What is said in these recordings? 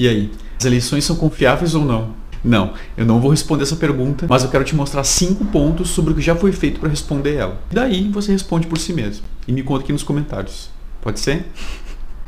E aí? As eleições são confiáveis ou não? Não, eu não vou responder essa pergunta, mas eu quero te mostrar cinco pontos sobre o que já foi feito para responder ela. Daí você responde por si mesmo e me conta aqui nos comentários. Pode ser?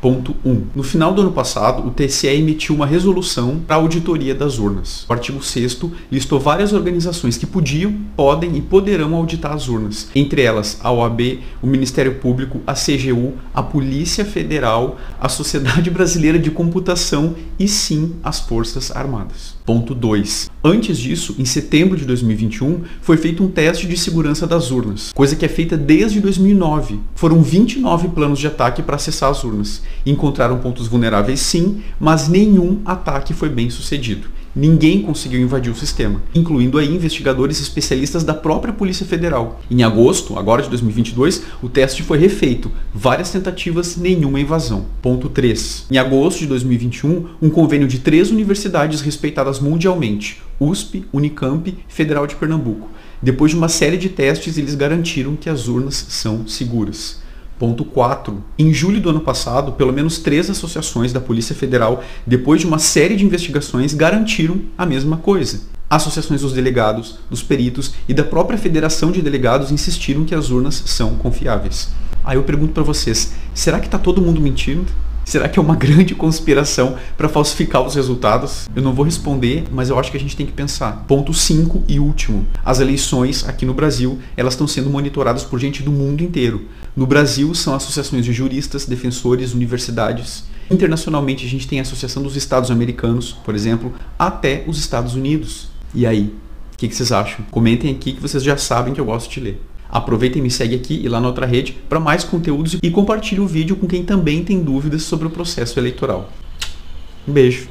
Ponto 1. No final do ano passado, o TSE emitiu uma resolução para auditoria das urnas. O artigo 6 listou várias organizações que podiam, podem e poderão auditar as urnas. Entre elas, a OAB, o Ministério Público, a CGU, a Polícia Federal, a Sociedade Brasileira de Computação e sim as Forças Armadas. Ponto 2. Antes disso, em setembro de 2021, foi feito um teste de segurança das urnas, coisa que é feita desde 2009. Foram 29 planos de ataque para acessar as urnas. Encontraram pontos vulneráveis sim, mas nenhum ataque foi bem sucedido. Ninguém conseguiu invadir o sistema, incluindo aí investigadores especialistas da própria Polícia Federal. Em agosto, agora de 2022, o teste foi refeito. Várias tentativas, nenhuma invasão. Ponto 3. Em agosto de 2021, um convênio de três universidades respeitadas mundialmente, USP, Unicamp e Federal de Pernambuco. Depois de uma série de testes, eles garantiram que as urnas são seguras. Ponto 4. Em julho do ano passado, pelo menos três associações da Polícia Federal, depois de uma série de investigações, garantiram a mesma coisa. Associações dos delegados, dos peritos e da própria Federação de Delegados insistiram que as urnas são confiáveis. Aí eu pergunto para vocês, será que está todo mundo mentindo? Será que é uma grande conspiração para falsificar os resultados? Eu não vou responder, mas eu acho que a gente tem que pensar. Ponto 5 e último. As eleições aqui no Brasil, elas estão sendo monitoradas por gente do mundo inteiro. No Brasil, são associações de juristas, defensores, universidades. Internacionalmente, a gente tem a Associação dos Estados Americanos, por exemplo, até os Estados Unidos. E aí? O que, que vocês acham? Comentem aqui que vocês já sabem que eu gosto de ler. Aproveita e me segue aqui e lá na outra rede para mais conteúdos e compartilhe o vídeo com quem também tem dúvidas sobre o processo eleitoral. Um beijo!